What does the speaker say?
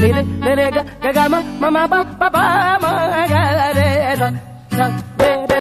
ni re ga ga ga ma ma ma ba ba pa ma ga re da da.